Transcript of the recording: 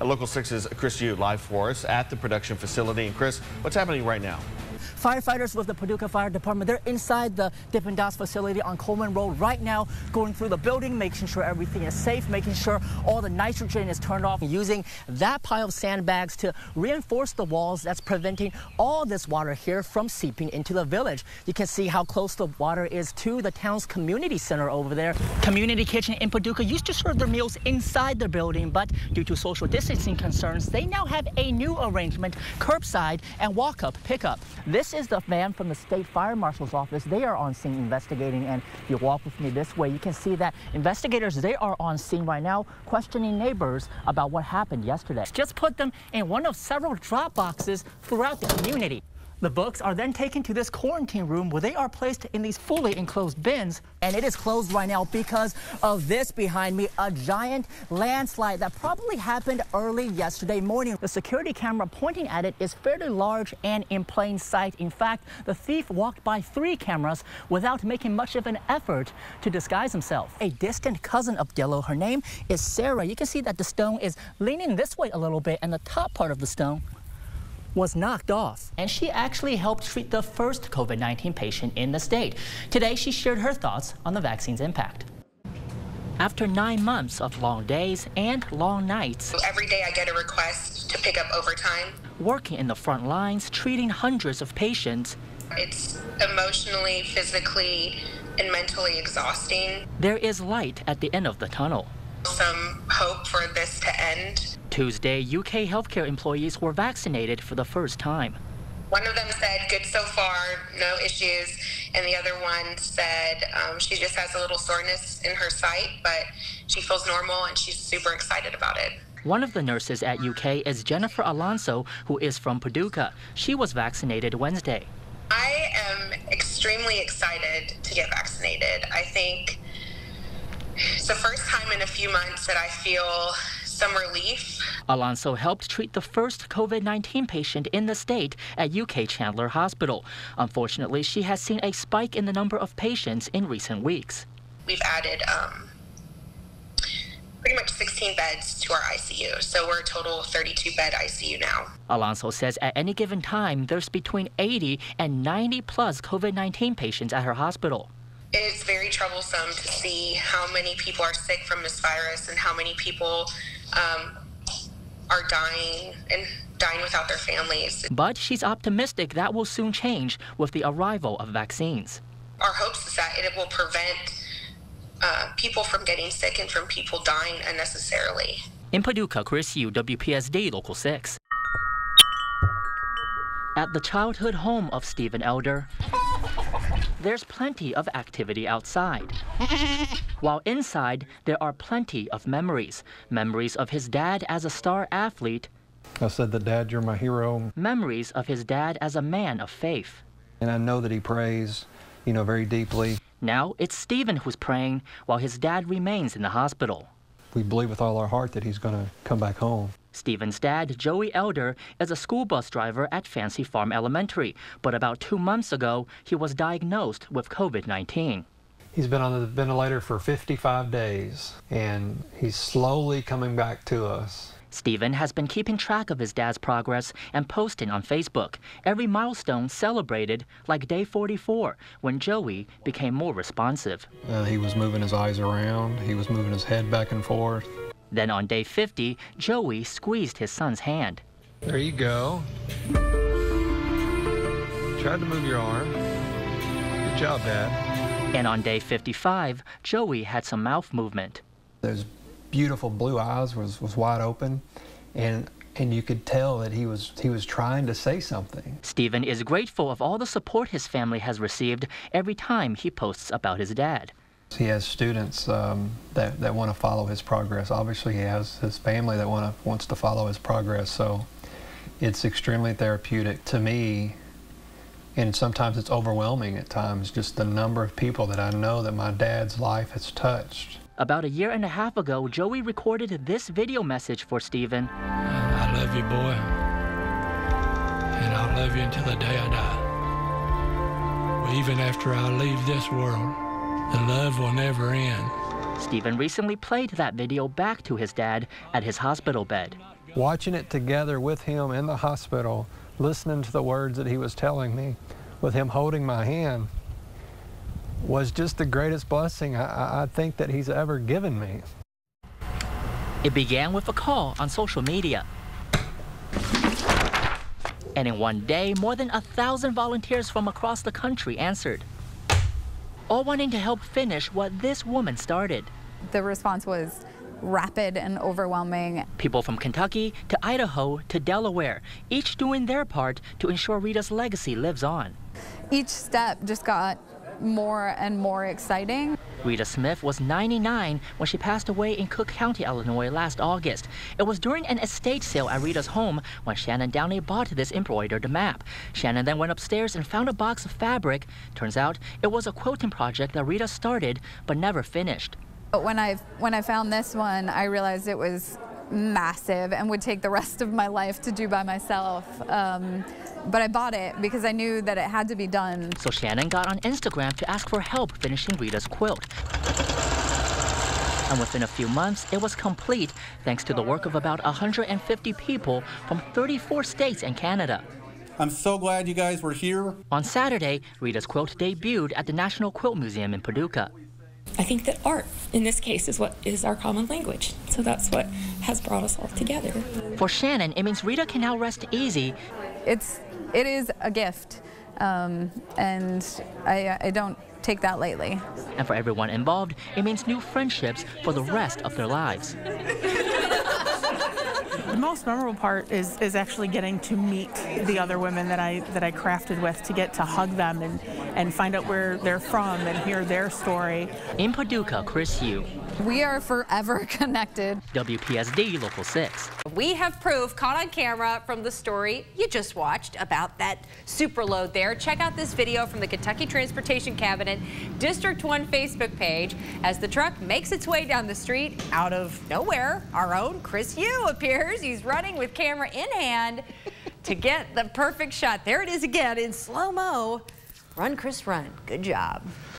Local 6's Chris Yu live for us at the production facility. And Chris, what's happening right now? Firefighters with the Paducah Fire Department, they're inside the Dippin' Dots facility on Coleman Road right now, going through the building, making sure everything is safe, making sure all the nitrogen is turned off, using that pile of sandbags to reinforce the walls that's preventing all this water here from seeping into the village. You can see how close the water is to the town's community center over there. Community Kitchen in Paducah used to serve their meals inside the building, but due to social distancing concerns, they now have a new arrangement, curbside and walk-up pickup. This is the van from the state fire marshal's office. They are on scene investigating, and if you walk with me this way, you can see that investigators, they are on scene right now questioning neighbors about what happened yesterday. Just put them in one of several drop boxes throughout the community. The books are then taken to this quarantine room where they are placed in these fully enclosed bins. And it is closed right now because of this behind me, a giant landslide that probably happened early yesterday morning. The security camera pointing at it is fairly large and in plain sight. In fact, the thief walked by three cameras without making much of an effort to disguise himself. A distant cousin of Dillo, her name is Sarah. You can see that the stone is leaning this way a little bit and the top part of the stone was knocked off. And she actually helped treat the first COVID-19 patient in the state. Today, she shared her thoughts on the vaccine's impact. After nine months of long days and long nights, every day I get a request to pick up overtime. Working in the front lines, treating hundreds of patients, it's emotionally, physically, and mentally exhausting. There is light at the end of the tunnel. Some hope for this to end. Tuesday, UK healthcare employees were vaccinated for the first time. One of them said, good so far, no issues. And the other one said um, she just has a little soreness in her site, but she feels normal and she's super excited about it. One of the nurses at UK is Jennifer Alonso, who is from Paducah. She was vaccinated Wednesday. I am extremely excited to get vaccinated. I think it's the first time in a few months that I feel some relief. Alonso helped treat the first COVID 19 patient in the state at UK Chandler Hospital. Unfortunately, she has seen a spike in the number of patients in recent weeks. We've added um, pretty much 16 beds to our ICU, so we're a total 32 bed ICU now. Alonso says at any given time, there's between 80 and 90 plus COVID 19 patients at her hospital. It's very troublesome to see how many people are sick from this virus and how many people um, are dying and dying without their families. But she's optimistic that will soon change with the arrival of vaccines. Our hopes is that it will prevent uh, people from getting sick and from people dying unnecessarily. In Paducah, Chris Yu, WPSD Local 6. At the childhood home of Stephen Elder, there's plenty of activity outside. While inside, there are plenty of memories. Memories of his dad as a star athlete. I said that, Dad, you're my hero. Memories of his dad as a man of faith. And I know that he prays, you know, very deeply. Now it's Stephen who's praying while his dad remains in the hospital. We believe with all our heart that he's going to come back home. Stephen's dad, Joey Elder, is a school bus driver at Fancy Farm Elementary, but about two months ago, he was diagnosed with COVID 19. He's been on the ventilator for 55 days, and he's slowly coming back to us. Stephen has been keeping track of his dad's progress and posting on Facebook. Every milestone celebrated, like day 44, when Joey became more responsive. Uh, he was moving his eyes around, he was moving his head back and forth. Then on day 50, Joey squeezed his son's hand. There you go. Tried to move your arm. Good job, Dad. And on day 55, Joey had some mouth movement. Those beautiful blue eyes was, was wide open, and and you could tell that he was he was trying to say something. Stephen is grateful of all the support his family has received every time he posts about his dad. He has students um, that, that want to follow his progress. Obviously, he has his family that want to, wants to follow his progress. So it's extremely therapeutic to me. And sometimes it's overwhelming at times, just the number of people that I know that my dad's life has touched. About a year and a half ago, Joey recorded this video message for Stephen. I love you, boy. And I'll love you until the day I die. Even after I leave this world, the love will never end. Stephen recently played that video back to his dad at his hospital bed. watching it together with him in the hospital, listening to the words that he was telling me, with him holding my hand, was just the greatest blessing I, I think that he's ever given me. It began with a call on social media. And in one day, more than a thousand volunteers from across the country answered, all wanting to help finish what this woman started. The response was rapid and overwhelming. People from Kentucky to Idaho to Delaware, each doing their part to ensure Rita's legacy lives on. Each step just got more and more exciting. Rita Smith was 99 when she passed away in Cook County, Illinois last August. It was during an estate sale at Rita's home when Shannon Downey bought this embroidered map. Shannon then went upstairs and found a box of fabric. Turns out it was a quilting project that Rita started but never finished. But when I when I found this one, I realized it was massive and would take the rest of my life to do by myself. Um, but I bought it because I knew that it had to be done. So Shannon got on Instagram to ask for help finishing Rita's quilt. And within a few months, it was complete thanks to the work of about 150 people from 34 states and Canada. I'm so glad you guys were here. On Saturday, Rita's quilt debuted at the National Quilt Museum in Paducah. I think that art, in this case, is what is our common language. So that's what has brought us all together. For Shannon, it means Rita can now rest easy. It's it is a gift, um, and I, I don't take that lightly. And for everyone involved, it means new friendships for the rest of their lives. The most memorable part is, is actually getting to meet the other women that I that I crafted with, to get to hug them and, and find out where they're from and hear their story. In Paducah, Chris Yu. We are forever connected. WPSD Local 6. We have proof caught on camera from the story you just watched about that super load there. Check out this video from the Kentucky Transportation Cabinet District 1 Facebook page as the truck makes its way down the street out of nowhere. Our own Chris Yu appears. He's running with camera in hand to get the perfect shot. There it is again in slow-mo. Run, Chris, run. Good job.